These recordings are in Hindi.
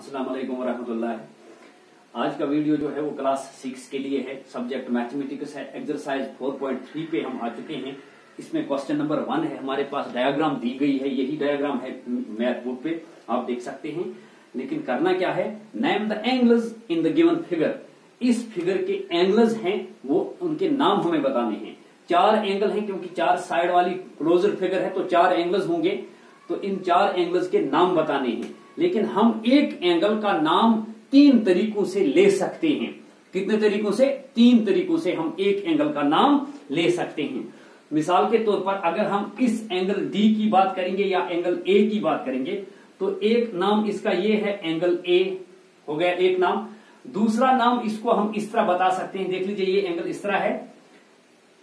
अस्सलाम वालेकुम वरहमतुल्लाह आज का वीडियो जो है वो क्लास सिक्स के लिए है. सब्जेक्ट मैथमेटिक्स है. एक्सरसाइज 4.3 पे हम आ चुके हैं. इसमें क्वेश्चन नंबर वन है. हमारे पास डायग्राम दी गई है. यही डायग्राम है मैथ बुक पे. आप देख सकते हैं. लेकिन करना क्या है? Name the angles in the given figure इस फिगर के एंगल्स हैं, वो उनके नाम हमें बताने हैं. चार एंगल हैं क्योंकि चार साइड वाली क्लोजर फिगर है तो चार एंगल्स होंगे. तो इन चार एंगल्स के नाम बताने हैं। लेकिन हम एक एंगल का नाम तीन तरीकों से ले सकते हैं। कितने तरीकों से? तीन तरीकों से हम एक एंगल का नाम ले सकते हैं। मिसाल के तौर पर अगर हम इस एंगल डी की बात करेंगे या एंगल ए की बात करेंगे तो एक नाम इसका ये है एंगल ए हो गया एक नाम। दूसरा नाम इसको हम इस तरह बता सकते हैं। देख लीजिए, ये एंगल इस तरह है।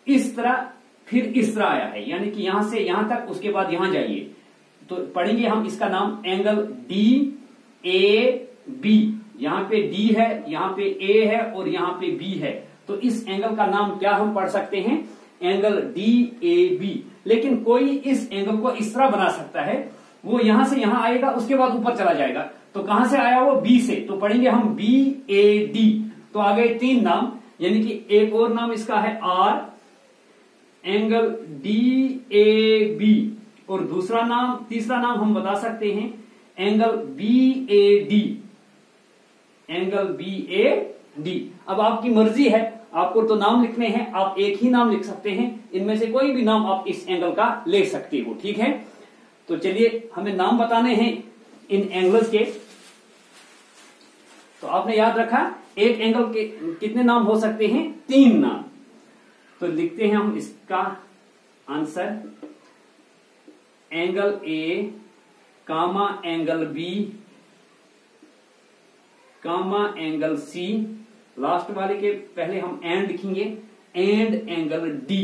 इस तरह फिर इस तरह आया है। यानी कि यहाँ से यहाँ तक, उसके बाद यहाँ जाइए। तो पढ़ेंगे हम इसका नाम एंगल डी ए बी यहाँ पे डी है, यहाँ पे ए है और यहाँ पे बी है। तो इस एंगल का नाम क्या हम पढ़ सकते हैं? एंगल डी ए बी लेकिन कोई इस एंगल को इस तरह बना सकता है। वो यहाँ से यहाँ आएगा, उसके बाद ऊपर चला जाएगा। तो कहाँ से आया वो? बी से। तो पढ़ेंगे हम बी ए डी तो आ गए तीन नाम, यानी कि एक और नाम इसका है आर एंगल डी ए बी और दूसरा नाम, तीसरा नाम हम बता सकते हैं angle B A D angle B A D अब आपकी मर्ज़ी है, आपको तो नाम लिखने हैं, आप एक ही नाम लिख सकते हैं, इनमें से कोई भी नाम आप इस एंगल का ले सकते हो, ठीक है? तो चलिए, हमें नाम बताने हैं इन एंगल्स के। तो आपने याद रखा, एक एंगल के, कितने नाम हो सकते हैं? तीन नाम। तो लिखते हैं हम इसका answer. Angle A comma angle B comma angle C last वाले के पहले हम एंड लिखेंगे। And angle D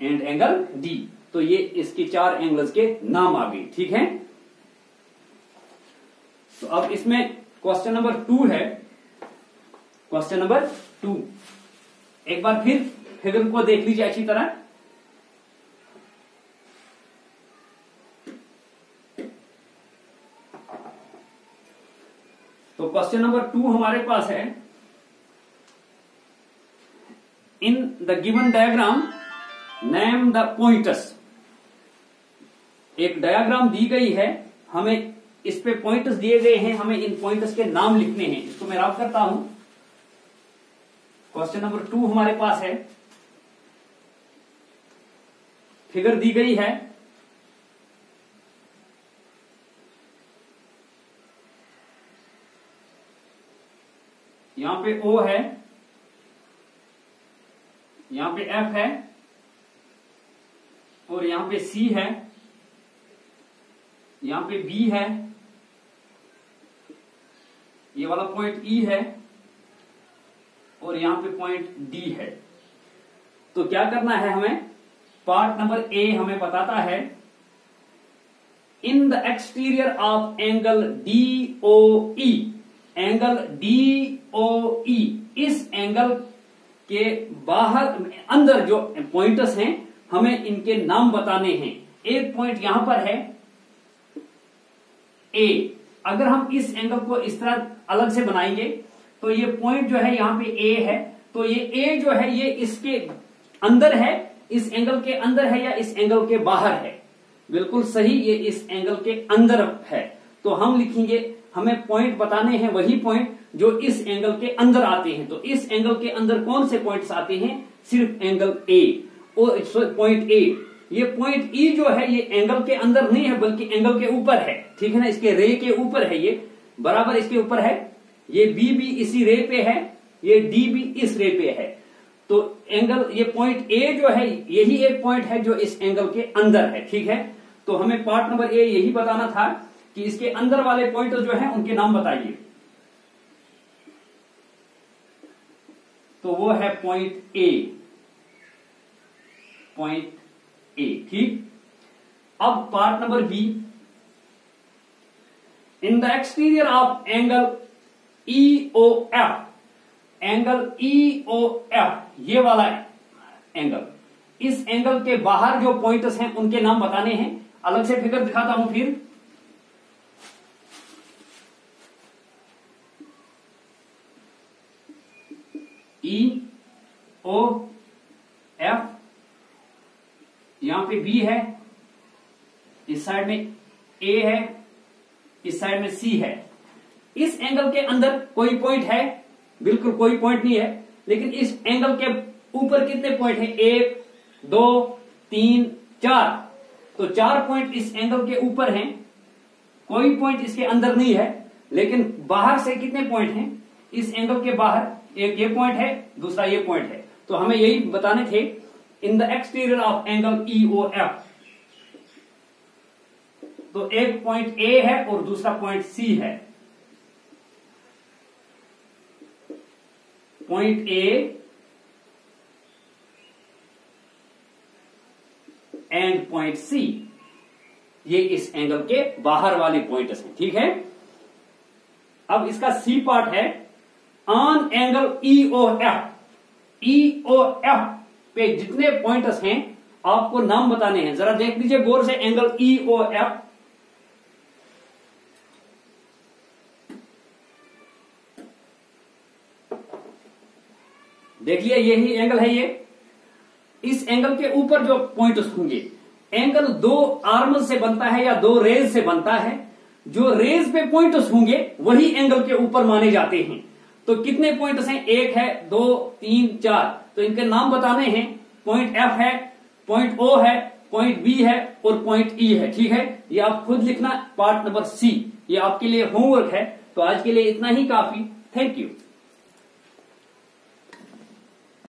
and angle D तो ये इसके चार एंगल्स के नाम आ गए। ठीक है? तो अब इसमें क्वेश्चन नंबर टू है। क्वेश्चन नंबर टू एक बार फिर, फिगर को देख लीजिए अच्छी तरह तो क्वेश्चन नंबर टू हमारे पास है। In the given diagram name the points एक डायग्राम दी गई है, हमें इस पे पॉइंटस दिए गए हैं, हमें इन पॉइंटस के नाम लिखने हैं। इसको मैं राफ करता हूँ। क्वेश्चन नंबर टू हमारे पास है। फिगर दी गई है यहाँ पे ओ है, यहाँ पे एफ़ है, और यहाँ पे सी है, यहाँ पे बी है, ये वाला पॉइंट ई है, और यहाँ पे पॉइंट डी है। तो क्या करना है हमें? पार्ट नंबर ए हमें बताता है in the exterior of angle D O E angle D O इस एंगल के बाहर, अंदर जो पॉइंटर्स हैं, हमें इनके नाम बताने हैं। एक पॉइंट यहाँ पर है ए अगर हम इस एंगल को इस तरह अलग से बनाएँगे तो ये पॉइंट जो है यहाँ पे ए है। तो ये ए जो है, ये इसके अंदर है, इस एंगल के अंदर है या इस एंगल के बाहर है। बिल्कुल सही, ये इस एंगल के अंदर है। तो हम लिखेंगे हमें पॉइंट बताने हैं वही पॉइंट जो इस एंगल के अंदर आते हैं। तो इस एंगल के अंदर कौन से पॉइंट्स आते हैं? सिर्फ़ एंगल ए और पॉइंट ए ये पॉइंट ई e जो है, ये एंगल के अंदर नहीं है, बल्कि एंगल के ऊपर है। ठीक है ना? इसके रे के ऊपर है ये। बराबर इसके ऊपर है। ये बी भी इसी रे पे है, ये डी भी इस रे पे है। तो एंगल ये पॉइंट ए जो है, यही एक पॉइंट है जो इस एंगल के अंदर है। ठीक है? तो हमें पार्ट नंबर ए यही बताना था। कि इसके अंदर वाले पॉइंट जो है, उनके नाम बताइए। तो वो है पॉइंट ए पॉइंट ए ठीक? अब part number B in the exterior of angle E O F angle E O F ये वाला एंगल इस एंगल के बाहर जो पॉइंट्स हैं, उनके नाम बताने हैं। अलग से फिगर दिखाता हूँ फिर। ई ओ एफ़ यहाँ पे बी है, इस साइड में ए है, इस साइड में सी है। इस एंगल के अंदर कोई पॉइंट है, बिल्कुल कोई पॉइंट नहीं है, लेकिन इस एंगल के ऊपर कितने पॉइंट है? एक, दो, तीन, चार। तो चार पॉइंट इस एंगल के ऊपर हैं, कोई पॉइंट इसके अंदर नहीं है, लेकिन बाहर से कितने पॉइंट हैं? इस एंगल के बाहर एक ये पॉइंट है, दूसरा ये पॉइंट है। तो हमें यही बताने थे in the exterior of angle E O F तो एक पॉइंट ए है और दूसरा पॉइंट सी है। Point A and point C ये इस एंगल के बाहर वाले पॉइंट हैं, ठीक है? अब इसका सी पार्ट है। On angle EO F EO F पे जितने पॉइंट्स हैं, आपको नाम बताने हैं। जरा देख लीजिए गौर से एंगल ईओ एफ़ देखिए, यही एंगल है ये। इस एंगल के ऊपर जो पॉइंट होंगे एंगल दो आर्म से बनता है या दो रेज से बनता है। जो रेज पे पॉइंट होंगे, वही एंगल के ऊपर माने जाते हैं। तो कितने पॉइंट हैं एक है? दो, तीन, चार। तो इनके नाम बताने हैं। पॉइंट एफ़ है पॉइंट ओ है पॉइंट बी है और पॉइंट ई e है। ठीक है? ये आप खुद लिखना पार्ट नंबर सी ये आपके लिए होमवर्क है। तो आज के लिए इतना ही काफ़ी। Thank you